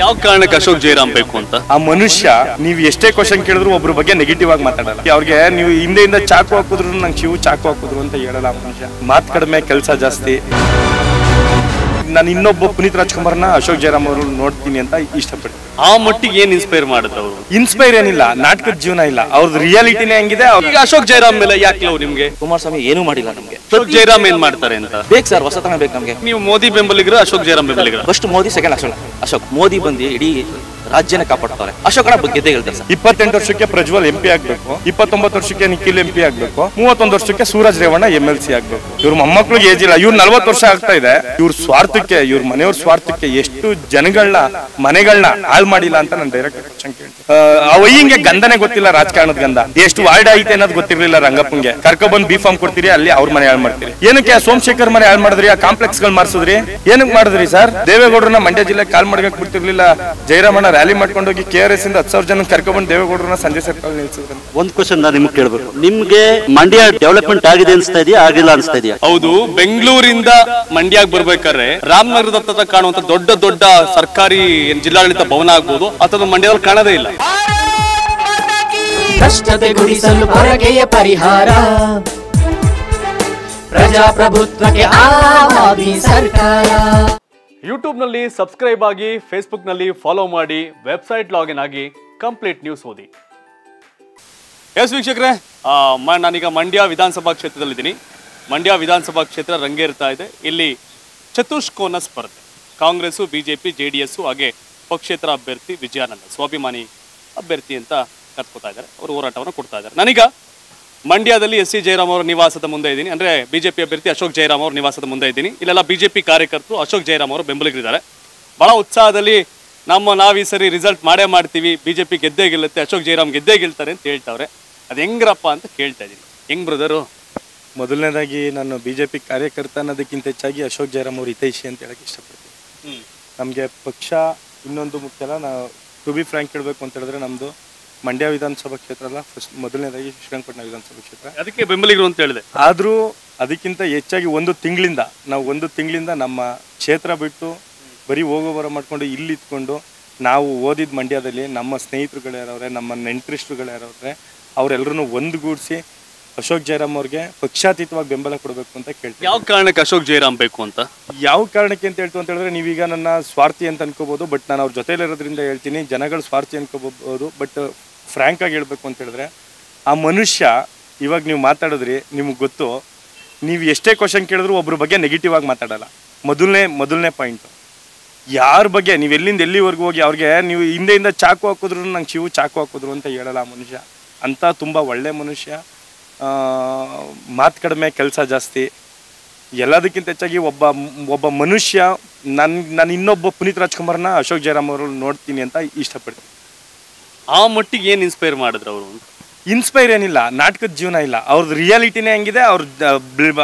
ಯಾವ ಕಾರಣಕ್ಕೆ ಅಶೋಕ್ ಜಯರಾಮ್ ಬೇಕು ಅಂತ? ಆ ಮನುಷ್ಯ, ನೀವು ಎಷ್ಟೇ ಕ್ವಶನ್ ಕೇಳಿದ್ರು ಒಬ್ರ ಬಗ್ಗೆ ನೆಗೆಟಿವ್ ಆಗಿ ಮಾತಾಡಲ್ಲ. ಅವ್ರಿಗೆ ನೀವು ಹಿಂದೆಯಿಂದ ಚಾಕು ಹಾಕಿದ್ರು ನಂಗೆ ಶಿವು ಚಾಕು ಹಾಕಿದ್ರು ಅಂತ ಹೇಳಲ್ಲ ಆ ಮನುಷ್ಯ. ಮಾತ್ ಕಡಿಮೆ, ಕೆಲಸ ಜಾಸ್ತಿ. ನಾನು ಇನ್ನೊಬ್ಬ ಪುನೀತ್ ರಾಜ್ಕುಮಾರ್ನ ಅಶೋಕ್ ಜಯರಾಮ್ ಅವರು ನೋಡ್ತೀನಿ ಅಂತ ಇಷ್ಟಪಡ್ತೀನಿ. ಆ ಮಟ್ಟಿಗೆ ಏನ್ ಇನ್ಸ್ಪೈರ್ ಮಾಡುತ್ತೆ ಅವರು? ಇನ್ಸ್ಪೈರ್ ಏನಿಲ್ಲ ನಾಟಕದ ಜೀವನ ಇಲ್ಲ. ಅವ್ರದ್ದು ರಿಯಾಲಿಟಿನೇ ಹಂಗಿದೆ ಅವ್ರು ಈಗ ಅಶೋಕ್ ಜಯರಾಮ್ ಮೇಲೆ ಯಾಕೆ ಲವ್ ನಿಮ್ಗೆ? ಕುಮಾರಸ್ವಾಮಿ ಏನೂ ಮಾಡಿಲ್ಲ ನಮಗೆ. ಅಶೋಕ್ ಜಯರಾಮ್ ಏನ್ ಮಾಡ್ತಾರೆ ಅಂತ? ಬೇಕು ಸರ್ ಹೊಸತನ ಬೇಕು ನಮಗೆ. ನೀವು ಮೋದಿ ಬೆಂಬಲಿಗರು ಅಶೋಕ್ ಜಯರಾಮ್ ಬೆಂಬಲಿಗರು? First Modi second Ashok. Ashok Modi ಬಂದು ಇಡೀ ರಾಜ್ಯನ ಕಾಪಾಡ್ತಾರೆ. ಅಶೋಕನ ಬಗ್ಗೆ ಹೇಳ್ತಾರೆ ಇಪ್ಪತ್ತೆಂಟು ವರ್ಷಕ್ಕೆ ಪ್ರಜ್ವಲ್ ಎಂ ಪಿ ಆಗ್ಬೇಕು, ಇಪ್ಪತ್ತೊಂಬತ್ತು ವರ್ಷಕ್ಕೆ ನಿಖಿಲ್ ಎಂ ಪಿ ಆಗ್ಬೇಕು, ಮೂವತ್ತೊಂದು ವರ್ಷಕ್ಕೆ Suraj Revanna M L C ಆಗ್ಬೇಕು. ಇವ್ರ ಮೊಮ್ಮಕ್ಳಿಗೆ ಏಜ್ ಇಲ್ಲ, ಇವ್ರು ನಲ್ವತ್ತು ವರ್ಷ ಆಗ್ತಾ ಇದೆ. ಇವ್ರ ಸ್ವಾರ್ಥಕ್ಕೆ, ಇವ್ರ ಮನೆಯವ್ರ ಸ್ವಾರ್ಥಕ್ಕೆ ಎಷ್ಟು ಜನಗಳನ್ನ ಮನೆಗಳನ್ನ ಹಾಳು ಮಾಡಿಲ್ಲ ಅಂತ ನಾನು ಡೈರೆಕ್ಟ್ ಕ್ವಶನ್ ಕೇಳ್ತೀನಿ ಹಿಂಗೆ ಗಂಧನೆ ಗೊತ್ತಿಲ್ಲ ರಾಜಕಾರಣದ ಗಂಧ. ಎಷ್ಟು ವಾರ್ಡ್ ಐತೆ ಅನ್ನೋದು ಗೊತ್ತಿರ್ಲಿಲ್ಲ ರಂಗಪ್ಪಂಗೆ. ಕರ್ಕೊಬಂದ್ ಬಿ ಫಾರ್ಮ್ ಕೊಡ್ತೀರಿ, ಅಲ್ಲಿ ಅವ್ರ ಮನೆ ಹಾಳು ಮಾಡ್ತೀರಿ. ಏನಕ್ಕೆ ಸೋಮಶೇಖರ್ ಮನೆ ಹಾಳು ಮಾಡಿದ್ರಿ, ಆ ಕಾಂಪ್ಲೆಕ್ಸ್ಗಳು ಮಾಡಿಸಿದ್ರಿ ಏನಕ್ಕೆ ಮಾಡಿದ್ರಿ ಸರ್? ದೇವೇಗೌಡರನ್ನ ಮಂಡ್ಯ ಜಿಲ್ಲೆ ಕಾಲ್ ಮಾಡ್ಬೇಕು ಬಿಡ್ತಿರ್ಲಿಲ್ಲ ಜಯರಾಮಣ್ಣ ರ್ಯಾಲಿ ಮಾಡ್ಕೊಂಡು ಹೋಗಿ ಕೆ ಆರ್ ಎಸ್ ಇಂದ ಹತ್ತು ಸಾವಿರ ಜನ ಕರ್ಕೊಂಡ್ಬಂದು ದೇವೇಗೌಡರನ್ನ ಸಂಜೆ ಸರ್ಕಲ್ ನಿಲ್ಸಿದ್ರು. ಒಂದ್ ಕ್ವಶನ್ ನಾನು ನಿಮ್ಗೆ ಕೇಳ್ಬೇಕು. ನಿಮ್ಗೆ ಮಂಡ್ಯ ಡೆವಲಪ್ಮೆಂಟ್ ಆಗಿದೆ ಅನ್ಸ್ತಾ ಇದೆಯಾ? ಆಗಿಲ್ಲ ಅನ್ಸ್ತಾ ಇದೆಯಾ? ಹೌದು ಬೆಂಗಳೂರಿಂದ ಮಂಡ್ಯಾಗ್ ಬರ್ಬೇಕಾದ್ರೆ ರಾಮನಗರದ ಹತ್ರ ಕಾಣುವಂತ ದೊಡ್ಡ ದೊಡ್ಡ ಸರ್ಕಾರಿ ಏನ್ ಜಿಲ್ಲಾಡಳಿತ ಭವನ ಆಗ್ಬೋದು. ಅಥವಾ ಮಂಡ್ಯದಲ್ಲಿ ಕಾಣದೇ ಇಲ್ಲ. ಕಷ್ಟತೆ ಗುಡಿಸಲು ಹೊರಗೆಯ ಪರಿಹಾರ. ಪ್ರಜಾಪ್ರಭುತ್ವಕ್ಕೆ ಆವಾದಿ ಸರ್ಕಾರ. ಯೂಟ್ಯೂಬ್ನಲ್ಲಿ ಸಬ್ಸ್ಕ್ರೈಬ್ ಆಗಿ ಫೇಸ್ಬುಕ್ನಲ್ಲಿ ಫಾಲೋ ಮಾಡಿ ವೆಬ್ಸೈಟ್ ಲಾಗಿನ್ ಆಗಿ ಕಂಪ್ಲೀಟ್ ನ್ಯೂಸ್ ಓದಿ. ಎಸ್ ವೀಕ್ಷಕರೇ ನಾನೀಗ ಮಂಡ್ಯ ವಿಧಾನಸಭಾ ಕ್ಷೇತ್ರದಲ್ಲಿದ್ದೀನಿ. ಮಂಡ್ಯ ವಿಧಾನಸಭಾ ಕ್ಷೇತ್ರ ರಂಗೇರ್ತಾ ಇದೆ. ಇಲ್ಲಿ ಚತುಷ್ಕೋನ ಸ್ಪರ್ಧೆ. Congress BJP J D S ಹಾಗೆ ಪಕ್ಷೇತರ ಅಭ್ಯರ್ಥಿ ವಿಜಯಾನಂದ ಸ್ವಾಭಿಮಾನಿ ಅಭ್ಯರ್ಥಿ ಅಂತ ಕರ್ಕೋತಾ ಇದ್ದಾರೆ. ಅವರು ಹೋರಾಟವನ್ನು ಕೊಡ್ತಾ ಇದ್ದಾರೆ. ನಾನೀಗ ಮಂಡ್ಯದಲ್ಲಿ ಎಸ್ ಸಿ ಜಯರಾಮ್ ಅವರ ನಿವಾಸದ ಮುಂದೆ ಇದ್ದೀನಿ. ಅಂದ್ರೆ ಬಿಜೆಪಿ ಅಭ್ಯರ್ಥಿ ಅಶೋಕ್ ಜಯರಾಮ್ ಅವರ ನಿವಾಸದ ಮುಂದೆ ಇದ್ದೀನಿ. ಇಲ್ಲೆಲ್ಲ ಬಿಜೆಪಿ ಕಾರ್ಯಕರ್ತರು ಅಶೋಕ್ ಜಯರಾಮ್ ಅವರು ಬೆಂಬಲಿಗರಿದ್ದಾರೆ. ಬಹಳ ಉತ್ಸಾಹದಲ್ಲಿ ನಮ್ಮ ನಾವು ಈ ಸರಿ ರಿಸಲ್ಟ್ ಮಾಡೇ ಮಾಡ್ತೀವಿ. ಬಿಜೆಪಿ ಗೆದ್ದೇ ಗೆಲ್ಲುತ್ತೆ ಅಶೋಕ್ ಜಯರಾಮ್ ಗೆದ್ದೇ ಗೆಲ್ತಾರೆ ಅಂತ ಹೇಳ್ತಾವ್ರೆ. ಅದು ಹೆಂಗ್ರಪ್ಪ ಅಂತ ಕೇಳ್ತಾ ಇದ್ದೀನಿ. ಹೆಂಗ್ ಬ್ರದರು? ಮೊದಲನೇದಾಗಿ ನಾನು ಬಿಜೆಪಿ ಕಾರ್ಯಕರ್ತ ಅನ್ನೋದಕ್ಕಿಂತ ಹೆಚ್ಚಾಗಿ ಅಶೋಕ್ ಜಯರಾಮ್ ಅವರು ಹಿತೈಷಿ ಅಂತ ಹೇಳಕ್ಕೆ ಇಷ್ಟಪಡ್ತೀನಿ. ನಮಗೆ ಪಕ್ಷ ಇನ್ನೊಂದು ಮುಖ್ಯ ಅಲ್ಲ ನಾವು ಟು ಬಿ ಫ್ರ್ಯಾಂಕ್ ಹೇಳ್ಬೇಕು ಅಂತ ಹೇಳಿದ್ರೆ ನಮ್ಮದು ಮಂಡ್ಯ ವಿಧಾನಸಭಾ ಕ್ಷೇತ್ರ ಅಲ್ಲ ಫಸ್ಟ್ ಮೊದಲನೇದಾಗಿ ಶ್ರೀರಂಗಪಟ್ಟಣ ವಿಧಾನಸಭಾ ಕ್ಷೇತ್ರ. ಅದಕ್ಕೆ ಬೆಂಬಲಿಗರು ಅಂತ ಹೇಳಿದೆ. ಆದರೂ ಅದಕ್ಕಿಂತ ಹೆಚ್ಚಾಗಿ ಒಂದು ತಿಂಗಳಿಂದ ನಾವು ಒಂದು ತಿಂಗಳಿಂದ ನಮ್ಮ ಕ್ಷೇತ್ರ ಬಿಟ್ಟು ಬರೀ ಹೋಗೋ ಬರೋ ಮಾಡ್ಕೊಂಡು ಇಲ್ಲಿ ಇದ್ಕೊಂಡು ನಾವು ಓದಿದ ಮಂಡ್ಯದಲ್ಲಿ ನಮ್ಮ ಸ್ನೇಹಿತರುಗಳು ಯಾರವ್ರೆ ನಮ್ಮ ನೆಂಟರಿಷ್ಟರುಗಳು ಯಾರವ್ರೆ ಅವರೆಲ್ಲರೂ ಒಂದುಗೂಡಿಸಿ ಅಶೋಕ್ ಜಯರಾಮ್ ಅವ್ರಿಗೆ ಪಕ್ಷಾತೀತವಾಗಿ ಬೆಂಬಲ ಕೊಡಬೇಕು ಅಂತ ಕೇಳ್ತೀವಿ ಯಾವ ಕಾರಣಕ್ಕೆ ಅಶೋಕ್ ಜಯರಾಮ್ ಬೇಕು ಅಂತ? ಯಾವ ಕಾರಣಕ್ಕೆ ಅಂತ ಹೇಳ್ತು ಅಂತ ಹೇಳಿದ್ರೆ ನೀವೀಗ ನನ್ನ ಸ್ವಾರ್ಥಿ ಅಂತ ಅನ್ಕೋಬಹುದು ಬಟ್ ನಾನು ಅವ್ರ ಜೊತೆಲಿರೋದ್ರಿಂದ ಹೇಳ್ತೀನಿ ಜನಗಳು ಸ್ವಾರ್ಥಿ ಅನ್ಕೋಬಹುದು ಬಟ್ ಫ್ರ್ಯಾಂಕ್ ಆಗಿ ಹೇಳ್ಬೇಕು ಅಂತ ಹೇಳಿದ್ರೆ ಆ ಮನುಷ್ಯ ಇವಾಗ ನೀವು ಮಾತಾಡಿದ್ರಿ ನಿಮ್ಗೆ ಗೊತ್ತು ನೀವು ಎಷ್ಟೇ ಕ್ವಶನ್ ಕೇಳಿದ್ರು ಒಬ್ಬರ ಬಗ್ಗೆ ನೆಗೆಟಿವ್ ಆಗಿ ಮಾತಾಡಲ್ಲ. ಮೊದಲನೇ ಮೊದಲನೇ ಪಾಯಿಂಟು ಯಾರ ಬಗ್ಗೆ ನೀವು ಎಲ್ಲಿಂದ ಎಲ್ಲಿವರೆಗೂ ಹೋಗಿ ಅವ್ರಿಗೆ ನೀವು ಹಿಂದೆಯಿಂದ ಚಾಕು ಹಾಕಿದ್ರು ನಂಗೆ ಶಿವು ಚಾಕು ಹಾಕಿದ್ರು ಅಂತ ಹೇಳಲ್ಲ ಆ ಮನುಷ್ಯ. ಅಂತ ತುಂಬ ಒಳ್ಳೆ ಮನುಷ್ಯ. ಮಾತು ಕಡಿಮೆ ಕೆಲಸ ಜಾಸ್ತಿ. ಎಲ್ಲದಕ್ಕಿಂತ ಹೆಚ್ಚಾಗಿ ಒಬ್ಬ ಒಬ್ಬ ಮನುಷ್ಯ ನನ್ನ ನಾನು ಇನ್ನೊಬ್ಬ ಪುನೀತ್ ರಾಜ್ಕುಮಾರ್ನ ಅಶೋಕ್ ಜಯರಾಮ್ ಅವರು ನೋಡ್ತೀನಿ ಅಂತ ಇಷ್ಟಪಡ್ತೀನಿ. ಆ ಮಟ್ಟಿಗೆ ಏನು ಇನ್ಸ್ಪೈರ್ ಮಾಡಿದ್ರು ಅವರು? ಇನ್ಸ್ಪೈರ್ ಏನಿಲ್ಲ ನಾಟಕದ ಜೀವನ ಇಲ್ಲ. ಅವ್ರದ್ದು ರಿಯಾಲಿಟಿನೇ ಹೆಂಗಿದೆ ಅವ್ರ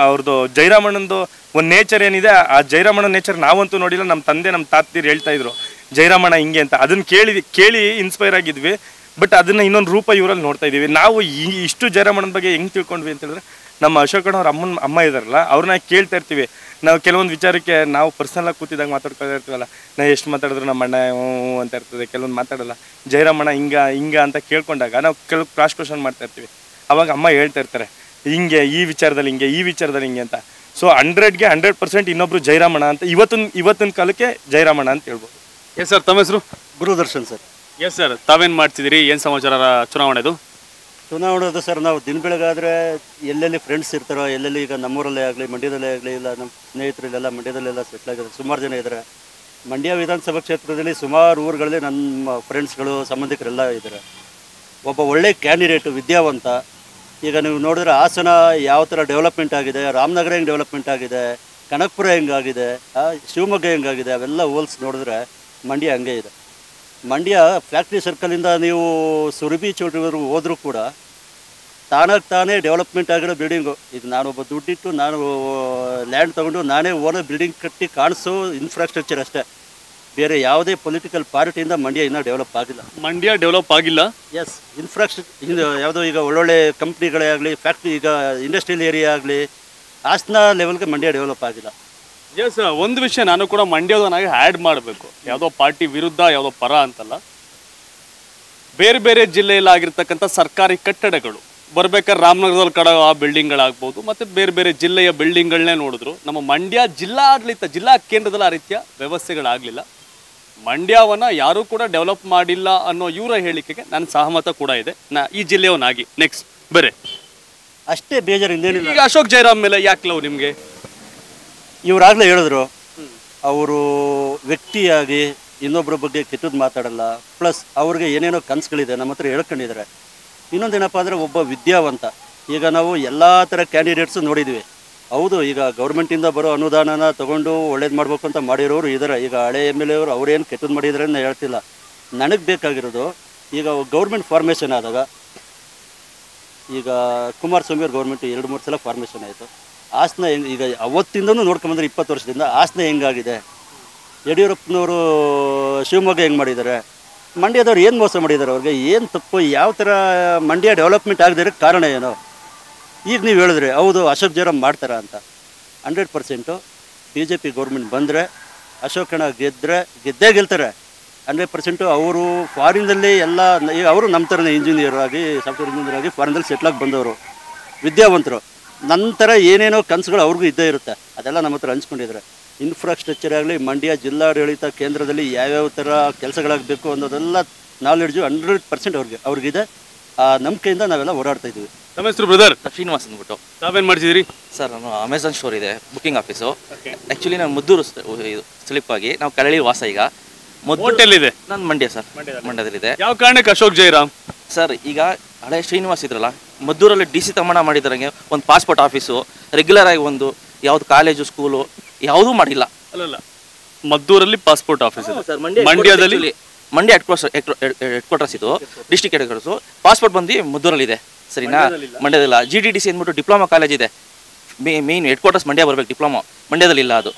ಅವ್ರದ್ದು ಜೈರಾಮಣ್ಣನದು ಒಂದು ನೇಚರ್ ಏನಿದೆ ಆ ಜೈರಾಮಣ್ಣ ನೇಚರ್ ನಾವಂತೂ ನೋಡಿಲ್ಲ ನಮ್ಮ ತಂದೆ ನಮ್ಮ ತಾತೀರು ಹೇಳ್ತಾ ಇದ್ರು ಜೈರಾಮಣ್ಣ ಹಿಂಗೆ ಅಂತ. ಅದನ್ನ ಕೇಳಿ ಕೇಳಿ ಇನ್ಸ್ಪೈರ್ ಆಗಿದ್ವಿ. ಬಟ್ ಅದನ್ನ ಇನ್ನೊಂದು ರೂಪ ಇವರಲ್ಲಿ ನೋಡ್ತಾ ಇದೀವಿ. ನಾವು ಈ ಇಷ್ಟು ಜಯರಾಮಣ್ಣನ ಬಗ್ಗೆ ಹೆಂಗೆ ತಿಳ್ಕೊಂಡ್ವಿ ಅಂತ ಹೇಳಿದ್ರೆ ನಮ್ಮ ಅಶೋಕಣ್ಣ ಅವ್ರ ಅಮ್ಮನ ಅಮ್ಮ ಇದಾರಲ್ಲ ಅವ್ರನ್ನ ಕೇಳ್ತಾ ಇರ್ತೀವಿ. ನಾವು ಕೆಲವೊಂದು ವಿಚಾರಕ್ಕೆ ನಾವು ಪರ್ಸನಲ್ ಆಗಿ ಕೂತಿದಾಗ ಮಾತಾಡ್ಕೊಳ್ತಾ ಇರ್ತೀವಲ್ಲ ನಾ ಎಷ್ಟು ಮಾತಾಡಿದ್ರು ನಮ್ಮ ಅಣ್ಣ ಹ್ಞೂ ಅಂತ ಇರ್ತದೆ ಕೆಲವೊಂದು ಮಾತಾಡಲ್ಲ. ಜಯರಾಮಣ್ಣ ಹಿಂಗ ಹಿಂಗ ಅಂತ ಕೇಳ್ಕೊಂಡಾಗ ನಾವು ಕೆಲವು ಕ್ರಾಸ್ ಕ್ವಶನ್ ಮಾಡ್ತಾ ಇರ್ತೀವಿ. ಅವಾಗ ಅಮ್ಮ ಹೇಳ್ತಾ ಇರ್ತಾರೆ ಹಿಂಗೆ ಈ ವಿಚಾರದಲ್ಲಿ ಹಿಂಗೆ ಈ ವಿಚಾರದಲ್ಲಿ ಹಿಂಗೆ ಅಂತ. ಸೊ ಹಂಡ್ರೆಡ್ಗೆ ಹಂಡ್ರೆಡ್ ಪರ್ಸೆಂಟ್ ಇನ್ನೊಬ್ರು ಜಯರಾಮಣ್ಣ ಅಂತ ಇವತ್ತಿನ ಇವತ್ತಿನ ಕಾಲಕ್ಕೆ ಜಯರಾಮಣ್ಣ ಅಂತ ಹೇಳ್ಬೋದು. ಎಸ್ ಸರ್ ತಮ್ಮ ಹೆಸರು? ಗುರುದರ್ಶನ್ ಸರ್. ಎಸ್ ಸರ್ ತಾವೇನ್ ಮಾಡ್ತಿದ್ದೀರಿ? ಏನ್ ಸಮಾಚಾರ ಚುನಾವಣೆದು? ಚುನಾವಣೆದು ಸರ್ ನಾವು ದಿನ ಬೆಳಗಾದ್ರೆ ಎಲ್ಲೆಲ್ಲಿ ಫ್ರೆಂಡ್ಸ್ ಇರ್ತಾರೋ, ಎಲ್ಲೆಲ್ಲಿ ಈಗ ನಮ್ಮೂರಲ್ಲೇ ಆಗಲಿ, ಮಂಡ್ಯದಲ್ಲೇ ಆಗಲಿ, ಇಲ್ಲ ನಮ್ಮ ಸ್ನೇಹಿತರಲ್ಲೆಲ್ಲ ಮಂಡ್ಯದಲ್ಲೆಲ್ಲ ಸೆಟ್ಲ್ ಆಗಿದ್ದಾರೆ, ಸುಮಾರು ಜನ ಇದ್ದಾರೆ. ಮಂಡ್ಯ ವಿಧಾನಸಭಾ ಕ್ಷೇತ್ರದಲ್ಲಿ ಸುಮಾರು ಊರುಗಳಲ್ಲಿ ನಮ್ಮ ಫ್ರೆಂಡ್ಸ್ಗಳು ಸಂಬಂಧಿಕರೆಲ್ಲ ಇದ್ದಾರೆ. ಒಬ್ಬ ಒಳ್ಳೆ ಕ್ಯಾಂಡಿಡೇಟ್ ವಿದ್ಯಾವಂತ, ಈಗ ನೀವು ನೋಡಿದ್ರೆ ಹಾಸನ ಯಾವ ಥರ ಡೆವಲಪ್ಮೆಂಟ್ ಆಗಿದೆ, ರಾಮನಗರ ಹೆಂಗೆ ಡೆವಲಪ್ಮೆಂಟ್ ಆಗಿದೆ, ಕನಕಪುರ ಹೆಂಗಾಗಿದೆ ಶಿವಮೊಗ್ಗ ಹೆಂಗಾಗಿದೆ ಅವೆಲ್ಲ ಹೋಲ್ಸ್ ನೋಡಿದ್ರೆ ಮಂಡ್ಯ ಹಂಗೆ ಇದೆ. ಮಂಡ್ಯ ಫ್ಯಾಕ್ಟ್ರಿ ಸರ್ಕಲಿಂದ ನೀವು ಸುರಭಿ ಚೌಟ್ರಿವರೆಗೂ ಹೋದರೂ ಕೂಡ ತಾನಾಗಿ ತಾನೇ ಡೆವಲಪ್ಮೆಂಟ್ ಆಗಿರೋ ಬಿಲ್ಡಿಂಗು. ಇದು ನಾನೊಬ್ಬ ದುಡ್ಡಿಟ್ಟು ನಾನು ಲ್ಯಾಂಡ್ ತೊಗೊಂಡು ನಾನೇ ಓನರ್ ಬಿಲ್ಡಿಂಗ್ ಕಟ್ಟಿ ಕಾಣಿಸೋ ಇನ್ಫ್ರಾಸ್ಟ್ರಕ್ಚರ್ ಅಷ್ಟೇ. ಬೇರೆ ಯಾವುದೇ ಪೊಲಿಟಿಕಲ್ ಪಾರ್ಟಿಯಿಂದ ಮಂಡ್ಯ ಇನ್ನೂ ಡೆವಲಪ್ ಆಗಿಲ್ಲ. ಮಂಡ್ಯ ಡೆವಲಪ್ ಆಗಿಲ್ಲ? ಎಸ್ ಇನ್ಫ್ರಾಸ್ಟ್ರಕ್ಚರ್ ಇದು ಯಾವುದೋ ಈಗ ಒಳ್ಳೊಳ್ಳೆ ಕಂಪ್ನಿಗಳೇ ಆಗಲಿ ಫ್ಯಾಕ್ಟ್ರಿ ಈಗ ಇಂಡಸ್ಟ್ರಿಯಲ್ ಏರಿಯಾ ಆಗಲಿ ಹಾಸನ ಲೆವೆಲ್ಗೆ ಮಂಡ್ಯ ಡೆವಲಪ್ ಆಗಿಲ್ಲ. ಎಸ್ ಒಂದು ವಿಷಯ ನಾನು ಕೂಡ ಮಂಡ್ಯದವನಾಗಿ ಆ್ಯಡ್ ಮಾಡಬೇಕು. ಯಾವುದೋ ಪಾರ್ಟಿ ವಿರುದ್ಧ ಯಾವುದೋ ಪರ ಅಂತಲ್ಲ. ಬೇರೆ ಬೇರೆ ಜಿಲ್ಲೆಯಲ್ಲಿ ಆಗಿರ್ತಕ್ಕಂಥ ಸರ್ಕಾರಿ ಕಟ್ಟಡಗಳು. ಬರ್ಬೇಕಾದ್ರೆ ರಾಮನಗರದಲ್ಲಿ ಕಡ ಆ ಬಿಲ್ಡಿಂಗ್ಗಳಾಗ್ಬೋದು ಮತ್ತು ಬೇರೆ ಬೇರೆ ಜಿಲ್ಲೆಯ ಬಿಲ್ಡಿಂಗ್ಗಳನ್ನೇ ನೋಡಿದ್ರು. ನಮ್ಮ ಮಂಡ್ಯ ಜಿಲ್ಲಾಡಳಿತ ಜಿಲ್ಲಾ ಕೇಂದ್ರದಲ್ಲಿ ಆ ರೀತಿಯ ವ್ಯವಸ್ಥೆಗಳಾಗಲಿಲ್ಲ. ಮಂಡ್ಯವನ್ನ ಯಾರೂ ಕೂಡ ಡೆವಲಪ್ ಮಾಡಿಲ್ಲ ಅನ್ನೋ ಇವರ ಹೇಳಿಕೆಗೆ ನನ್ನ ಸಹಮತ ಕೂಡ ಇದೆ. ನಾ ಈ ಜಿಲ್ಲೆಯವನಾಗಿ. ನೆಕ್ಸ್ಟ್ ಬೇರೆ. ಅಷ್ಟೇ ಬೇಜಾರಿಂದ ಈಗ ಅಶೋಕ್ ಜೈರಾಮ್ ಮೇಲೆ ಯಾಕೆ ಲವ್ ನಿಮಗೆ? ಇವರಾಗಲೇ ಹೇಳಿದ್ರು ಅವರು ವ್ಯಕ್ತಿಯಾಗಿ ಇನ್ನೊಬ್ಬರ ಬಗ್ಗೆ ಕೆಟ್ಟದ್ದು ಮಾತಾಡಲ್ಲ ಪ್ಲಸ್ ಅವ್ರಿಗೆ ಏನೇನೋ ಕನಸುಗಳಿದೆ ನಮ್ಮ ಹತ್ರ ಹೇಳ್ಕೊಂಡಿದ್ದಾರೆ. ಇನ್ನೊಂದೇನಪ್ಪ ಅಂದರೆ ಒಬ್ಬ ವಿದ್ಯಾವಂತ. ಈಗ ನಾವು ಎಲ್ಲ ಥರ ಕ್ಯಾಂಡಿಡೇಟ್ಸು ನೋಡಿದ್ವಿ. ಹೌದು ಈಗ ಗೌರ್ಮೆಂಟಿಂದ ಬರೋ ಅನುದಾನನ ತೊಗೊಂಡು ಒಳ್ಳೇದು ಮಾಡಬೇಕು ಅಂತ ಮಾಡಿರೋರು ಇದ್ದಾರೆ ಈಗ ಹಳೆ ಎಂ ಎಲ್ ಎವರು ಅವ್ರೇನು ಕೆಟ್ಟದ್ದು ಮಾಡಿದ್ರೆ ಅಂತ ಹೇಳ್ತಿಲ್ಲ. ನನಗೆ ಬೇಕಾಗಿರೋದು ಈಗ ಗೌರ್ಮೆಂಟ್ ಫಾರ್ಮೇಷನ್ ಆದಾಗ ಈಗ ಕುಮಾರಸ್ವಾಮಿ ಅವ್ರ ಗೌರ್ಮೆಂಟ್ ಎರಡು ಮೂರು ಸಲ ಫಾರ್ಮೇಷನ್ ಆಯಿತು. ಹಾಸನ ಈಗ ಅವತ್ತಿಂದನೂ ನೋಡ್ಕೊಂಬಂದ್ರೆ ಇಪ್ಪತ್ತು ವರ್ಷದಿಂದ ಹಾಸನ ಹೆಂಗಾಗಿದೆ? ಯಡಿಯೂರಪ್ಪನವರು ಶಿವಮೊಗ್ಗ ಹೆಂಗೆ ಮಾಡಿದ್ದಾರೆ? ಮಂಡ್ಯದವ್ರು ಏನು ಮೋಸ ಮಾಡಿದ್ದಾರೆ ಅವ್ರಿಗೆ? ಏನು ತಪ್ಪು? ಯಾವ ಥರ ಮಂಡ್ಯ ಡೆವಲಪ್ಮೆಂಟ್ ಆಗದಿರೋ ಕಾರಣ ಏನು? ಈಗ ನೀವು ಹೇಳಿದ್ರೆ, ಹೌದು, ಅಶೋಕ್ ಜೋರಾಮ್ ಮಾಡ್ತಾರ ಅಂತ. Hundred percent B J P government ಬಂದರೆ, ಅಶೋಕಣ್ಣ ಗೆದ್ದರೆ ಗೆದ್ದೇ ಗೆಲ್ತಾರೆ. ಹಂಡ್ರೆಡ್ ಪರ್ಸೆಂಟು ಅವರು ಫಾರಿನ್ದಲ್ಲಿ ಎಲ್ಲ ಅವರು ನಮ್ಮ ಥರನೇ ಇಂಜಿನಿಯರ್ ಆಗಿ ಸಾಫ್ಟ್ವೇರ್ ಇಂಜಿನಿಯರ್ ಆಗಿ ಫಾರಿನ್ದಲ್ಲಿ ಸೆಟ್ಲಾಗಿ ಬಂದವರು. ವಿದ್ಯಾವಂತರು. ನಂತರ ಏನೇನೋ ಕನಸುಗಳು ಅವ್ರಿಗೂ ಇದ್ದೇ ಇರುತ್ತೆ. ಅದೆಲ್ಲ ನಮ್ಮ ಹತ್ರ ಹಂಚ್ಕೊಂಡಿದ್ದಾರೆ. ಇನ್ಫ್ರಾಸ್ಟ್ರಕ್ಚರ್ ಆಗಲಿ ಮಂಡ್ಯ ಜಿಲ್ಲಾಡಳಿತ ಕೇಂದ್ರದಲ್ಲಿ ಯಾವ್ಯಾವ ಥರ ಕೆಲಸಗಳಾಗಬೇಕು ಅನ್ನೋದೆಲ್ಲ ನಾಲೆಡ್ಜು ಹಂಡ್ರೆಡ್ ಪರ್ಸೆಂಟ್ ಅವ್ರಿಗೆ ಅವ್ರಿಗಿದೆ. ಆ ನಂಬಿಕೆಯಿಂದ ನಾವೆಲ್ಲ ಓಡಾಡ್ತಾ ಇದ್ದೀವಿ. ನಮ್ಮ ಹೆಸರು ಬ್ರದರ್ ಶ್ರೀನಿವಾಸ್ ಅಂದ್ಬಿಟ್ಟು. ತಾವೇನು ಮಾಡ್ತಿದ್ದೀರಿ? ಸರ್ ನಾನು ಅಮೆಝಾನ್ ಸ್ಟೋರ್ ಇದೆ ಬುಕಿಂಗ್ ಆಫೀಸು ಆ್ಯಕ್ಚುಲಿ ನಾನು ಮುದ್ದೂರು ಇದು ಸ್ಲಿಪ್ ಆಗಿ ನಾವು ಕಳಳಿ ವಾಸ ಈಗ. ಮೊದಲಿದೆ ಇದೆ? ನಾನು ಮಂಡ್ಯ ಸರ್. ಮಂಡ್ಯದಲ್ಲಿದೆ. ಯಾವ ಕಾರಣಕ್ಕೆ ಅಶೋಕ್ ಜೈರಾಮ್ ಸರ್ ಈಗ ಹಳೆ ಶ್ರೀನಿವಾಸ್ ಇದ್ರಲ್ಲ ಮದ್ದೂರಲ್ಲಿ ಡಿ ಸಿ ತಮ್ಮಣ್ಣ ಮಾಡಿದ್ರಂಗೆ ಒಂದು ಪಾಸ್ಪೋರ್ಟ್ ಆಫೀಸು ರೆಗ್ಯುಲರ್ ಆಗಿ ಒಂದು ಯಾವ್ದು ಕಾಲೇಜು ಸ್ಕೂಲು ಯಾವುದೂ ಮಾಡಿಲ್ಲ. ಅಲ್ಲಲ್ಲ ಮದ್ದೂರಲ್ಲಿ ಪಾಸ್ಪೋರ್ಟ್ ಆಫೀಸ್ ಇದೆ. ಮಂಡ್ಯದಲ್ಲಿ Mandya headquarters headquarters ಇದು ಡಿಸ್ಟಿಕ್ ಹೆಡ್ ಕ್ವಾರ್ಟರ್ಸು ಪಾಸ್ಪೋರ್ಟ್ ಬಂದು ಮದ್ದೂರಲ್ಲಿ ಇದೆ ಸರಿನಾ ಮಂಡ್ಯದಲ್ಲ ಜಿ ಡಿ ಡಿ ಸಿ ಅಂದ್ಬಿಟ್ಟು ಡಿಪ್ಲೊಮಾ ಕಾಲೇಜ್ ಇದೆ. ಮೇನ್ ಹೆಡ್ ಕ್ವಾರ್ಟರ್ಸ್ ಮಂಡ್ಯ ಬರ್ಬೇಕು ಡಿಪ್ಲೊಮಾ ಮಂಡ್ಯದಲ್ಲಿ ಇಲ್ಲ ಅದು.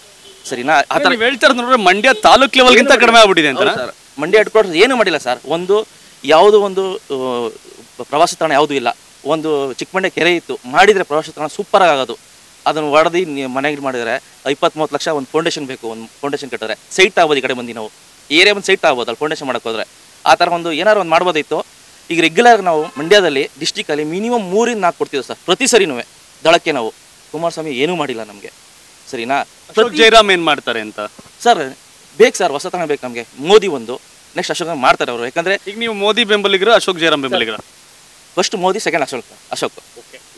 ಸರಿನಾ? ಆ ಥರ ನೀವು ಹೇಳ್ತಾ ಇರೋದು ನೋಡ್ರೆ ಮಂಡ್ಯ ತಾಲೂಕ್ ಲೆವೆಲ್ಗಿಂತ ಕಡಿಮೆ ಆಗ್ಬಿಟ್ಟಿದೆ ಅಂತ ಸರ್. ಮಂಡ್ಯ ಹೆಡ್ ಕ್ವಾರ್ಟರ್ಸ್ ಏನು ಮಾಡಿಲ್ಲ ಸರ್. ಒಂದು ಯಾವುದೋ ಒಂದು ಆ, ಪ್ರವಾಸ ತಾಣ ಯಾವುದೂ ಇಲ್ಲ. ಒಂದು ಚಿಕ್ಕಮಂಡೆ ಕೆರೆ ಇತ್ತು ಮಾಡಿದರೆ ಪ್ರವಾಸ ತಾಣ ಸೂಪರ್ ಆಗೋದು. ಅದನ್ನು ಒಡೆದು ಮನೆಗೆ ಮಾಡಿದರೆ ಇಪ್ಪತ್ತು ಮೂವತ್ತು ಲಕ್ಷ ಒಂದು ಫೌಂಡೇಶನ್ ಬೇಕು ಒಂದು ಫೌಂಡೇಶನ್ ಕಟ್ಟಿದ್ರೆ. ಸೈಟ್ ಆಗ್ಬೋದು ಈ ಕಡೆ ಬಂದು ನಾವು. ಏರಿಯಾ ಒಂದು ಸೈಟ್ ಆಗ್ಬೋದು ಅಲ್ಲಿ ಫೌಂಡೇಶನ್ ಮಾಡಕ್ಕೆ ಹೋದ್ರೆ. ಆ ಥರ ಒಂದು ಏನಾರು ಒಂದು ಮಾಡ್ಬೋದಿತ್ತು. ಈಗ ರೆಗ್ಯುಲರ್ ನಾವು ಮಂಡ್ಯದಲ್ಲಿ ಡಿಸ್ಟಿಕಲ್ಲಿ ಮಿನಿಮಮ್ ಮೂರಿಂದ ನಾಲ್ಕು ಕೊಡ್ತೀವಿ ಸರ್ ಪ್ರತಿ ಸರಿನೂ. ದಳಕ್ಕೆ ನಾವು. ಕುಮಾರಸ್ವಾಮಿ ಏನೂ ಮಾಡಿಲ್ಲ ನಮಗೆ. ಸರಿನಾ? ಅಶೋಕ್ ಜೈರಾಮ್ ಏನು ಮಾಡ್ತಾರೆ ಅಂತ? ಸರ್ ಬೇಕು ಸರ್ ಹೊಸತನ ಬೇಕು ನಮಗೆ. ಮೋದಿ ಒಂದು. ನೆಕ್ಸ್ಟ್ ಅಶೋಕ್ ಮಾಡ್ತಾರೆ ಅವರು. ಯಾಕಂದ್ರೆ ಈಗ ನೀವು ಮೋದಿ ಬೆಂಬಲಿಗರು ಅಶೋಕ್ ಜೈರಾಮ್ ಬೆಂಬಲಿಗರ? First Modi second Ashok Ashok.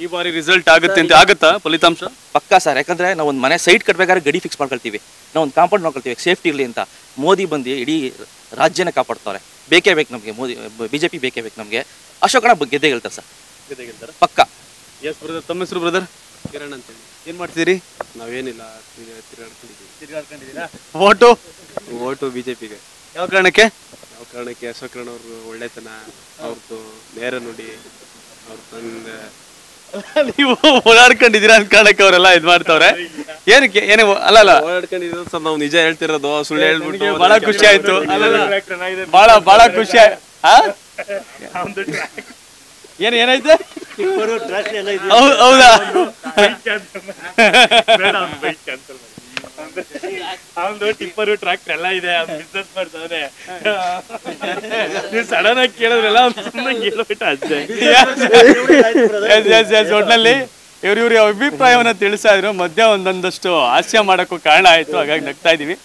ಈ ಬಾರಿ ರಿಸಲ್ಟ್ ಆಗುತ್ತೆ ಅಂತ ಆಗುತ್ತಾ ಫಲಿತಾಂಶ? ಪಕ್ಕಾ ಸರ್ ಯಾಕಂದ್ರೆ ನಾವು ಒಂದು ಮನೆ ಸೈಟ್ ಕಟ್ಬೇಕಾದ್ರೆ ಗಡಿ ಫಿಕ್ಸ್ ಮಾಡ್ಕೊಳ್ತೀವಿ. ನಾವು ಒಂದು ಕಾಂಪೌಂಡ್ ನೋಡ್ಕೊಳ್ತೀವಿ ಸೇಫ್ಟಿ ಇರಲಿ ಅಂತ. ಮೋದಿ ಬಂದು ಇಡೀ ರಾಜ್ಯನ ಕಾಪಾಡ್ತಾರೆ. ಬೇಕೇ ಬೇಕು ನಮಗೆ ಮೋದಿ ಬಿಜೆಪಿ ಬೇಕೇ ಬೇಕು ನಮಗೆ. ಅಶೋಕಣ ಗೆದ್ದೆ ಗೆಲ್ತಾರೆ ಸರ್. ಪಕ್ಕ. ಎಸ್ ಬ್ರದರ್ ತಮ್ಮ ಹೆಸರು ಬ್ರದರ್ ಕಿರಣ್ ಅಂತೇಳಿ. ಏನ್ ಮಾಡ್ತೀರಿ ನಾವೇನಿಲ್ಲ ತಿರ್ಗಾ- ತಿರುಗಾಡ್ಕೊಂಡಿದ್ದೀರಾ? ಓಟು ಓಟು ಬಿ ಜೆ ಪಿಗೆ ಯಾವ ಕಾರಣಕ್ಕೆ? ಯಾವ ಕಾರಣಕ್ಕೆ ಅಶೋಕರಣ ಅವ್ರ ಒಳ್ಳೆತನ ಅವ್ರದ್ದು ನೇರ ನುಡಿ ಅವ್ರ ತಂದ. ನೀವು ಓಡಾಡ್ಕೊಂಡಿದ್ದೀರಾ ಅಂತ ಕಾರಣಕ್ಕೆ ಅವರೆಲ್ಲ ಇದ್ ಮಾಡ್ತಾವ್ರೆ? ಏನಕ್ಕೆ ಏನೇ ಅಲ್ಲ ಅಲ್ಲ. ಓಡಾಡ್ಕೊಂಡಿದ್ರು ಸರ್ ನಾವು ನಿಜ ಹೇಳ್ತಿರೋದು ಸುಳ್ಳು ಹೇಳ್ಬಿಟ್ಟು ಬಹಳ ಖುಷಿ ಆಯ್ತು. ಬಹಳ ಬಹಳ ಖುಷಿ? ಏನ್ ಏನಾಯ್ತು? ಹೌದಾ? ಅವನು ಟಿಪ್ಪರು ಟ್ರಾಕ್ಟರ್ ಎಲ್ಲ ಇದೆ ಬಿಸ್ನೆಸ್ ಮಾಡ್ತಾನೆ ನೀವು ಸಡನ್ ಆಗಿ ಕೇಳಿದ್ರೆಲ್ಲ ಸುಮ್ಮನೆ ಕೇಳ್ಬಿಟ್ಟು ಅಷ್ಟೇ. ಒಟ್ನಲ್ಲಿ ಇವ್ರ ಇವ್ರ ಅಭಿಪ್ರಾಯವನ್ನ ತಿಳಿಸ್ತಾ ಇದ್ರು. ಮಧ್ಯ ಒಂದೊಂದಷ್ಟು ಹಾಸ್ಯ ಮಾಡೋಕ್ಕೂ ಕಾರಣ ಆಯ್ತು, ಹಾಗಾಗಿ ನಗ್ತಾ ಇದೀವಿ.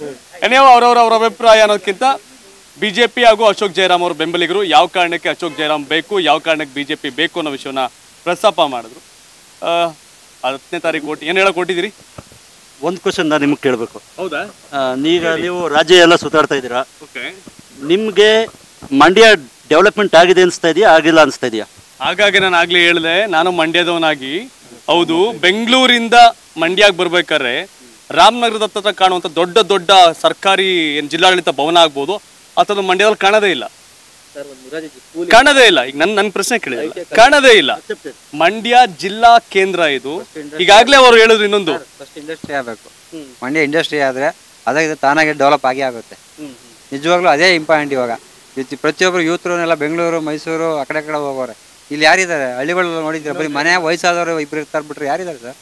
ನೀವು ಅವ್ರವ್ರ ಅವ್ರ ಅಭಿಪ್ರಾಯ ಅನ್ನೋದಕ್ಕಿಂತ ಬಿಜೆಪಿ ಹಾಗೂ ಅಶೋಕ್ ಜಯರಾಮ್ ಅವ್ರ ಬೆಂಬಲಿಗರು ಯಾವ ಕಾರಣಕ್ಕೆ ಅಶೋಕ್ ಜಯರಾಮ್ ಬೇಕು, ಯಾವ ಕಾರಣಕ್ಕೆ ಬಿಜೆಪಿ ಬೇಕು ಅನ್ನೋ ವಿಷಯನ ಪ್ರಸ್ತಾಪ ಮಾಡಿದ್ರು. ಹತ್ತನೇ ತಾರೀಕು ಕೊಟ್ಟು ಏನು ಹೇಳಕ್ ಕೊಟ್ಟಿದ್ದೀರಿ? ಒಂದು ಕ್ವಶನ್ ನಾನು ನಿಮಗೆ ಕೇಳಬೇಕು. ಹೌದಾ? ಈಗ ನೀವು ರಾಜ್ಯ ಎಲ್ಲ ಸುತ್ತಾಡ್ತಾ ಇದ್ದೀರಾ? ಓಕೆ. ನಿಮಗೆ ಮಂಡ್ಯ ಡೆವಲಪ್ಮೆಂಟ್ ಆಗಿದೆ ಅನಿಸ್ತಾ ಇದೆಯಾ? ಆಗಿಲ್ಲ ಅನಿಸ್ತಾ ಇದೆಯಾ? ಹಾಗಾಗಿ ನಾನು ಆಗ್ಲೇ ಹೇಳಿದೆ ನಾನು ಮಂಡ್ಯದವನಾಗಿ. ಹೌದು ಬೆಂಗಳೂರಿಂದ ಮಂಡ್ಯಕ್ಕೆ ಬರ್ಬೇಕಾದ್ರೆ ರಾಮನಗರದ ಹತ್ರ ಕಾಣುವಂತ ದೊಡ್ಡ ದೊಡ್ಡ ಸರ್ಕಾರಿ ಏನ್ ಜಿಲ್ಲಾಡಳಿತ ಭವನ ಆಗ್ಬೋದು ಅಥವಾ ಮಂಡ್ಯದಲ್ಲಿ ಕಾಣದೇ ಇಲ್ಲ. ಕಾಣದೇ ಇಲ್ಲ. ಈಗ ನನ್ ನನ್ನ ಪ್ರಶ್ನೆ ಕೇಳಿಲ್ಲ ಕಾಣದೇ ಇಲ್ಲ. ಮಂಡ್ಯ ಜಿಲ್ಲಾ ಕೇಂದ್ರ ಇದು. ಈಗಾಗಲೇ ಅವರು ಹೇಳಿದ್ರು ಇನ್ನೊಂದು. ಫಸ್ಟ್ ಇಂಡಸ್ಟ್ರಿ ಆಗಬೇಕು. ಮಂಡ್ಯ ಇಂಡಸ್ಟ್ರಿ ಆದ್ರೆ ಅದಾಗಿದೆ ತಾನಾಗೆ ಡೆವಲಪ್ ಆಗಿ ಆಗುತ್ತೆ. ನಿಜವಾಗ್ಲೂ ಅದೇ ಇಂಪಾರ್ಟೆಂಟ್ ಇವಾಗ. ಪ್ರತಿಯೊಬ್ಬರು ಯೂತ್ರನೆಲ್ಲ ಬೆಂಗಳೂರು ಮೈಸೂರು ಆ ಕಡೆ ಕಡೆ ಹೋಗೋರೆ ಇಲ್ಲಿ ಯಾರಿದ್ದಾರೆ? ಹಳ್ಳಿಗಳಲ್ಲಿ ನೋಡಿದ್ರೆ ಬರೀ ಮನೆ ವಯಸ್ಸಾದವರು ಇಬ್ರು ಇರ್ತಾರೆ ಬಿಟ್ರೆ ಯಾರಿದ್ದಾರೆ ಸರ್?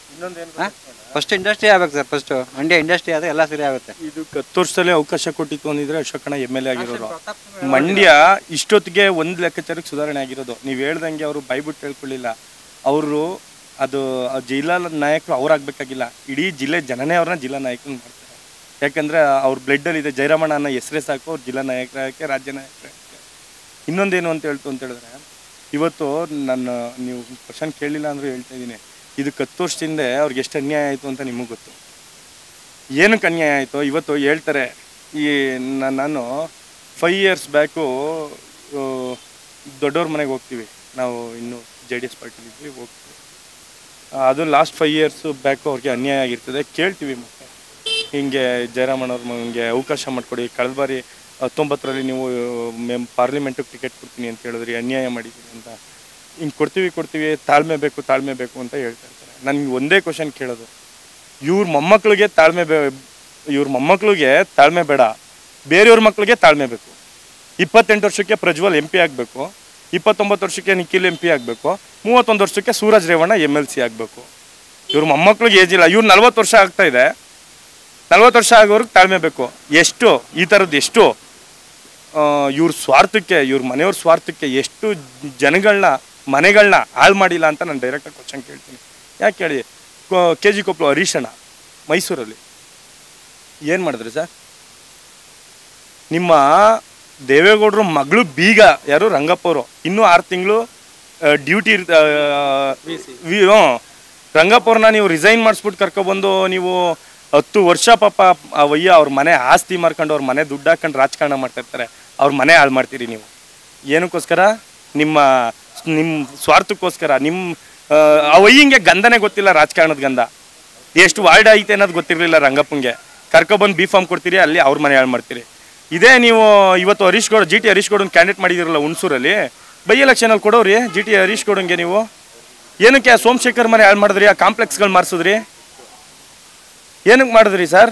ಫಸ್ಟ್ ಇಂಡಸ್ಟ್ರಿ ಆಗ್ಬೇಕು ಸರ್ ಫಸ್ಟ್ ಮಂಡ್ಯ ಇಂಡಸ್ಟ್ರಿ ಆದರೆ ಎಲ್ಲ ಸರಿ ಆಗುತ್ತೆ. ಇದು ಹತ್ತು ವರ್ಷದಲ್ಲೇ ಅವಕಾಶ ಕೊಟ್ಟಿತ್ತು ಅಂದಿದ್ರೆ ಅಶೋಕಣ್ಣ ಎಂ ಎಲ್ ಎ ಆಗಿರೋರು ಮಂಡ್ಯ ಇಷ್ಟೊತ್ತಿಗೆ ಒಂದ್ ಲೆಕ್ಕಾಚಾರಕ್ಕೆ ಸುಧಾರಣೆ ಆಗಿರೋದು. ನೀವು ಹೇಳ್ದಂಗೆ ಅವರು ಬೈಬಿಟ್ಟು ಹೇಳ್ಕೊಳ್ಳಿಲ್ಲ. ಅವರು ಅದು ಜಿಲ್ಲಾ ನಾಯಕರು ಅವ್ರಾಗಬೇಕಾಗಿಲ್ಲ. ಇಡೀ ಜಿಲ್ಲೆ ಜನನೇ ಅವ್ರನ್ನ ಜಿಲ್ಲಾ ನಾಯಕರು ಮಾಡ್ತಾರೆ. ಯಾಕಂದ್ರೆ ಅವ್ರ ಬ್ಲಡ್ಡಲ್ಲಿ ಇದೆ ಜಯರಾಮಣ್ಣ ಅನ್ನ ಹೆಸರೇ ಸಾಕು ಅವ್ರು ಜಿಲ್ಲಾ ನಾಯಕರಾಗಕ್ಕೆ ರಾಜ್ಯ ನಾಯಕರ ಇನ್ನೊಂದೇನು ಅಂತ ಹೇಳ್ತು ಅಂತ ಹೇಳಿದ್ರೆ ಇವತ್ತು ನಾನು ನೀವು ಕ್ವಶನ್ ಕೇಳಿಲ್ಲ ಅಂದ್ರೆ ಹೇಳ್ತಾ ಇದ್ದೀನಿ. ಇದಕ್ಕೆ ಹತ್ತು ವರ್ಷದಿಂದ ಅವ್ರಿಗೆ ಎಷ್ಟು ಅನ್ಯಾಯ ಆಯಿತು ಅಂತ ನಿಮಗೆ ಗೊತ್ತು. ಏನಕ್ಕೆ ಅನ್ಯಾಯ ಆಯಿತು? ಇವತ್ತು ಹೇಳ್ತಾರೆ, ಈ ನಾನು ಫೈವ್ ಇಯರ್ಸ್ ಬ್ಯಾಕು ದೊಡ್ಡವ್ರ ಮನೆಗೆ ಹೋಗ್ತೀವಿ. ನಾವು ಇನ್ನು ಜೆ ಡಿ ಎಸ್ ಪಾರ್ಟಿಲಿದ್ವಿ ಹೋಗ್ತೀವಿ. ಅದು ಲಾಸ್ಟ್ ಫೈವ್ ಇಯರ್ಸ್ ಬ್ಯಾಕು ಅವ್ರಿಗೆ ಅನ್ಯಾಯ ಆಗಿರ್ತದೆ. ಕೇಳ್ತೀವಿ ಮತ್ತೆ. ಹಿಂಗೆ ಜಯರಾಮಣ್ಣವ್ರ ಮಗನಿಗೆ ಅವಕಾಶ ಮಾಡಿಕೊಡಿ. ಕಳೆದ ಬಾರಿ ಹತ್ತೊಂಬತ್ತರಲ್ಲಿ ನೀವು ಮೆಮ್ ಪಾರ್ಲಿಮೆಂಟಿಗೆ ಟಿಕೆಟ್ ಕೊಡ್ತೀನಿ ಅಂತ ಹೇಳಿದ್ರಿ, ಅನ್ಯಾಯ ಮಾಡಿದ್ದೀರಿ ಅಂತ. ಹಿಂಗೆ ಕೊಡ್ತೀವಿ ಕೊಡ್ತೀವಿ, ತಾಳ್ಮೆ ಬೇಕು ತಾಳ್ಮೆ ಬೇಕು ಅಂತ ಹೇಳ್ತಾ ಇರ್ತಾರೆ. ನನಗೆ ಒಂದೇ ಕ್ವಶನ್ ಕೇಳೋದು. ಇವ್ರ ಮೊಮ್ಮಕ್ಳಿಗೆ ತಾಳ್ಮೆ ಬೇ, ಇವ್ರ ಮೊಮ್ಮಕ್ಳಿಗೆ ತಾಳ್ಮೆ ಬೇಡ. ಬೇರೆಯವ್ರ ಮಕ್ಕಳಿಗೆ ತಾಳ್ಮೆ ಬೇಕು. ಇಪ್ಪತ್ತೆಂಟು ವರ್ಷಕ್ಕೆ ಪ್ರಜ್ವಲ್ ಎಂ ಪಿ ಆಗಬೇಕು. ಇಪ್ಪತ್ತೊಂಬತ್ತು ವರ್ಷಕ್ಕೆ ನಿಖಿಲ್ ಎಂ ಪಿ ಆಗಬೇಕು. ಮೂವತ್ತೊಂದು ವರ್ಷಕ್ಕೆ Suraj Revanna M L C ಆಗಬೇಕು. ಇವ್ರ ಮೊಮ್ಮಕ್ಳಿಗೆ ಏಜ್ ಇಲ್ಲ. ಇವ್ರು ನಲ್ವತ್ತು ವರ್ಷ ಆಗ್ತಾ ಇದೆ. ನಲ್ವತ್ತು ವರ್ಷ ಆಗೋರ್ಗೆ ತಾಳ್ಮೆ ಬೇಕು. ಎಷ್ಟು? ಈ ಥರದ್ದು ಎಷ್ಟು? ಇವ್ರ ಸ್ವಾರ್ಥಕ್ಕೆ, ಇವ್ರ ಮನೆಯವ್ರ ಸ್ವಾರ್ಥಕ್ಕೆ ಎಷ್ಟು ಜನಗಳನ್ನ ಮನೆಗಳನ್ನ ಹಾಳು ಮಾಡಿಲ್ಲ ಅಂತ ನಾನು ಡೈರೆಕ್ಟಾಗಿ ಕ್ವಶನ್ ಕೇಳ್ತೀನಿ. ಯಾಕೆ ಕೇಳಿ? ಕೆ ಜಿ ಕೊಪ್ಪಳು ಹರೀಶಣ್ಣ ಮೈಸೂರಲ್ಲಿ. ಏನು ಮಾಡಿದ್ರಿ ಸರ್? ನಿಮ್ಮ ದೇವೇಗೌಡರು ಮಗಳು ಬೀಗ ಯಾರು? ರಂಗಪ್ಪವರು ಇನ್ನೂ ಆರು ತಿಂಗಳು ಡ್ಯೂಟಿ ಹ್ಞೂ ರಂಗಪ್ಪವ್ರನ್ನ ನೀವು ರಿಸೈನ್ ಮಾಡಿಸ್ಬಿಟ್ಟು ಕರ್ಕೊಬಂದು ನೀವು ಹತ್ತು ವರ್ಷ ಪಾಪ ಆ ವಯ್ಯ ಅವ್ರ ಮನೆ ಆಸ್ತಿ ಮಾರ್ಕೊಂಡು ಅವ್ರ ಮನೆ ದುಡ್ಡು ಹಾಕೊಂಡು ರಾಜಕಾರಣ ಮಾಡ್ತಾ ಇರ್ತಾರೆ. ಅವ್ರ ಮನೆ ಹಾಳು ಮಾಡ್ತೀರಿ ನೀವು. ಏನಕ್ಕೋಸ್ಕರ? ನಿಮ್ಮ ನಿಮ್ಮ ಸ್ವಾರ್ಥಕ್ಕೋಸ್ಕರ ನಿಮ್ಮ ಆ, ಗಂಧನೇ ಗೊತ್ತಿಲ್ಲ ರಾಜಕಾರಣದ ಗಂಧ. ಎಷ್ಟು ವಾರ್ಡ್ ಐತೆ ಅನ್ನೋದು ಗೊತ್ತಿರಲಿಲ್ಲ ರಂಗಪ್ಪಂಗೆ. ಕರ್ಕೊಬಂದು ಬಿ ಫಾರ್ಮ್ ಕೊಡ್ತೀರಿ ಅಲ್ಲಿ ಅವ್ರ ಮನೆ ಹಾಳು ಮಾಡ್ತೀರಿ. ಇದೇ ನೀವು ಇವತ್ತು ಹರೀಶ್ ಗೌಡ ಜಿ ಟಿ ಹರೀಶ್ ಗೌಡನ್ ಕ್ಯಾಂಡಿಡೇಟ್ ಮಾಡಿದಿರಲ್ಲ ಹುಣಸೂರಲ್ಲಿ ಬೈ ಎಲೆಕ್ಷನಲ್ಲಿ ಕೊಡೋರಿ ಜಿ ಟಿ ಹರೀಶ್ ಗೌಡಂಗೆ ನೀವು? ಏನಕ್ಕೆ ಆ ಸೋಮಶೇಖರ್ ಮನೆ ಹಾಳು ಮಾಡಿದ್ರಿ ಆ ಕಾಂಪ್ಲೆಕ್ಸ್ಗಳು ಮಾಡಿಸಿದ್ರಿ ಏನಕ್ಕೆ ಮಾಡಿದ್ರಿ ಸರ್?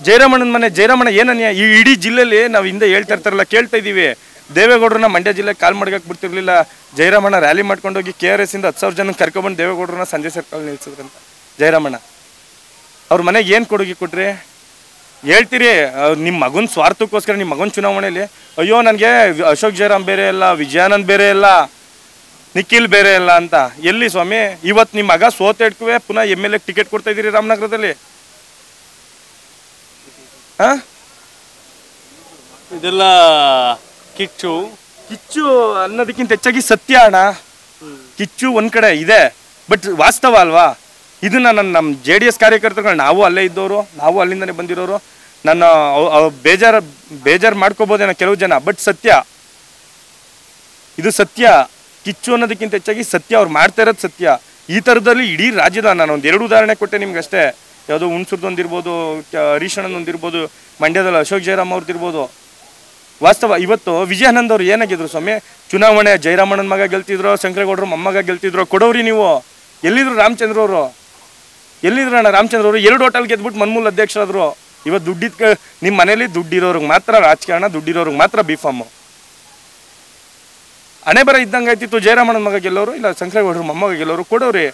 ಜಯರಾಮಣ್ಣನ ಮನೆ ಜಯರಾಮಣ್ಣ ಏನನ್ಯ ಈ ಇಡೀ ಜಿಲ್ಲೆಯಲ್ಲಿ ನಾವು ಹಿಂದೆ ಹೇಳ್ತಾ ಇರ್ತಾರಲ್ಲ ಕೇಳ್ತಾ ಇದ್ದೀವಿ ದೇವೇಗೌಡರನ್ನ ಮಂಡ್ಯ ಜಿಲ್ಲೆ ಕಾಲ್ ಮಾಡ್ಕಕ್ಕೆ ಬಿಡ್ತಿರ್ಲಿಲ್ಲ. ಜಯರಾಮಣ್ಣ ರ್ಯಾಲಿ ಮಾಡ್ಕೊಂಡೋಗಿ ಕೆ ಆರ್ ಎಸ್ ಇಂದ ಹತ್ತು ಸಾವಿರ ಜನ ಕರ್ಕೊಂಡ್ಬಂದು ದೇವೇಗೌಡರನ್ನ ಸಂಜೆ ಸರ್ಕಲ್ ನಿಲ್ಸಿದ್ರಂತ. ಜಯರಾಮಣ್ಣ ಅವ್ರ ಮನೆಗೆ ಏನು ಕೊಡುಗೆ ಕೊಟ್ರಿ? ಹೇಳ್ತೀರಿ ನಿಮ್ಮ ಮಗನ ಸ್ವಾರ್ಥಕ್ಕೋಸ್ಕರ ನಿಮ್ಮ ಮಗನ ಚುನಾವಣೆಯಲ್ಲಿ ಅಯ್ಯೋ, ನನಗೆ ಅಶೋಕ್ ಜಯರಾಮ್ ಬೇರೆ ಇಲ್ಲ, ವಿಜಯಾನಂದ್ ಬೇರೆ ಇಲ್ಲ, ನಿಖಿಲ್ ಬೇರೆ ಇಲ್ಲ ಅಂತ. ಎಲ್ಲಿ ಸ್ವಾಮಿ? ಇವತ್ತು ನಿಮ್ಮ ಮಗ ಸೋತೆಡ್ಕುವೆ ಪುನಃ ಎಂ ಎಲ್ ಎ ಟಿಕೆಟ್ ಕೊಡ್ತಾ ಇದ್ದೀರಿ ರಾಮನಗರದಲ್ಲಿ? ಇದೆಲ್ಲ ಕಿಚ್ಚು. ಕಿಚ್ಚು ಅನ್ನೋದಕ್ಕಿಂತ ಹೆಚ್ಚಾಗಿ ಸತ್ಯ ಅಣ್ಣ ಕಿಚ್ಚು ಒಂದ್ ಕಡೆ ಇದೆ ಬಟ್ ವಾಸ್ತವ ಅಲ್ವಾ? ಇದನ್ನ ನನ್ನ ನಮ್ಮ ಜೆ ಡಿ ಎಸ್ ಕಾರ್ಯಕರ್ತರುಗಳು ನಾವು ಅಲ್ಲೇ ಇದ್ದವರು ನಾವು ಅಲ್ಲಿಂದನೇ ಬಂದಿರೋರು, ನನ್ನ ಬೇಜಾರ ಬೇಜಾರು ಮಾಡ್ಕೋಬೋದೇನೋ ಕೆಲವು ಜನ ಬಟ್ ಸತ್ಯ. ಇದು ಸತ್ಯ. ಕಿಚ್ಚು ಅನ್ನೋದಕ್ಕಿಂತ ಹೆಚ್ಚಾಗಿ ಸತ್ಯ, ಅವ್ರು ಮಾಡ್ತಾ ಇರೋದು ಸತ್ಯ. ಈ ಥರದಲ್ಲಿ ಇಡೀ ರಾಜ್ಯದ ನಾನು ಒಂದು ಎರಡು ಉದಾಹರಣೆ ಕೊಟ್ಟೆ ನಿಮ್ಗೆ ಅಷ್ಟೇ ಯಾವುದೋ ಹುಣಸೂರ್ದೊಂದಿರ್ಬೋದು ಹರೀಶಣ್ಣನೊಂದಿರ್ಬೋದು ಮಂಡ್ಯದಲ್ಲಿ ಅಶೋಕ್ ಜಯರಾಮ್ ಅವ್ರದ್ದಿರ್ಬೋದು ವಾಸ್ತವ ಇವತ್ತು ವಿಜಯಾನಂದ್ ಅವರು ಏನಾಗಿದ್ರು ಸ್ವಾಮಿ? ಚುನಾವಣೆ ಜಯರಾಮಣ್ಣನ ಮಗ ಗೆಲ್ತಿದ್ರು, ಶಂಕರೇಗೌಡರು ಮೊಮ್ಮಗ ಗೆಲ್ತಿದ್ರು ಕೊಡೋರಿ ನೀವು. ಎಲ್ಲಿದ್ರು ರಾಮಚಂದ್ರ ಅವರು? ಎಲ್ಲಿದ್ರು ಅಣ್ಣ ರಾಮಚಂದ್ರ ಅವರು? ಎರಡು ಹೋಟೆಲ್ ಗೆದ್ಬಿಟ್ಟು ಮನ್ಮೂಲ ಅಧ್ಯಕ್ಷರಾದ್ರು. ಇವತ್ತು ದುಡ್ಡಿದ್ ನಿಮ್ಮ ಮನೇಲಿ ದುಡ್ಡಿರೋರ್ಗೆ ಮಾತ್ರ ರಾಜಕಾರಣ, ದುಡ್ಡಿರೋರ್ಗೆ ಮಾತ್ರ ಬಿ ಹಣೆ ಬರ ಇದ್ದಂಗೆ ಆಯ್ತಿತ್ತು ಜಯರಾಮಣ್ಣನ ಮಗ ಗೆಲ್ಲೋರು, ಇಲ್ಲ ಶಂಕರೇಗೌಡರು ಮೊಮ್ಮಗ ಗೆಲ್ಲೋರು ಕೊಡೋರಿ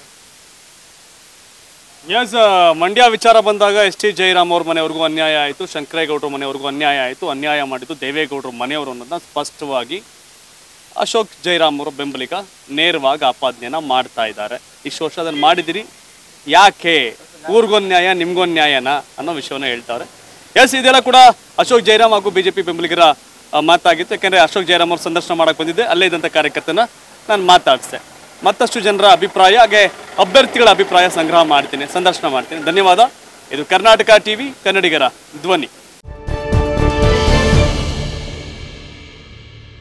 ಎಸ್ ಮಂಡ್ಯ ವಿಚಾರ ಬಂದಾಗ ಎಸ್ ಟಿ ಜಯರಾಮ್ ಅವ್ರ ಮನೆಯವ್ರಿಗೂ ಅನ್ಯಾಯ ಆಯಿತು, ಶಂಕರೇಗೌಡರ ಮನೆಯವ್ರಿಗೂ ಅನ್ಯಾಯ ಆಯಿತು, ಅನ್ಯಾಯ ಮಾಡಿದ್ದು ದೇವೇಗೌಡರ ಮನೆಯವರು ಅನ್ನೋದನ್ನ ಸ್ಪಷ್ಟವಾಗಿ ಅಶೋಕ್ ಜಯರಾಮ್ ಅವರ ಬೆಂಬಲಿಗ ನೇರವಾಗಿ ಆಪಾದನೆಯನ್ನ ಮಾಡ್ತಾ ಇದ್ದಾರೆ. ಇಷ್ಟು ವರ್ಷ ಅದನ್ನು ಮಾಡಿದಿರಿ. ಯಾಕೆ? ಊರಿಗೊಂದ್ಯಾಯ ನಿಮ್ಗೊಂದ್ಯಾಯನ ಅನ್ನೋ ವಿಷಯವನ್ನ ಹೇಳ್ತಾರೆ. ಎಸ್ ಇದೆಲ್ಲ ಕೂಡ ಅಶೋಕ್ ಜಯರಾಮ್ ಹಾಗೂ ಬಿ ಜೆ ಪಿ ಬೆಂಬಲಿಗರ ಮಾತಾಗಿತ್ತು. ಯಾಕೆಂದರೆ ಅಶೋಕ್ ಜಯರಾಮ್ ಅವರು ಸಂದರ್ಶನ ಮಾಡೋಕ್ಕೆ ಬಂದಿದ್ದೆ. ಅಲ್ಲೇ ಇದ್ದಂಥ ಕಾರ್ಯಕರ್ತನ ನಾನು ಮಾತಾಡಿಸ್ದೆ. ಮತ್ತಷ್ಟು ಜನರ ಅಭಿಪ್ರಾಯ ಹಾಗೆ ಅಭ್ಯರ್ಥಿಗಳ ಅಭಿಪ್ರಾಯ ಸಂಗ್ರಹ ಮಾಡ್ತೀನಿ, ಸಂದರ್ಶನ ಮಾಡ್ತೀನಿ. ಧನ್ಯವಾದ. ಇದು ಕರ್ನಾಟಕ ಟಿವಿ, ಕನ್ನಡಿಗರ ಧ್ವನಿ.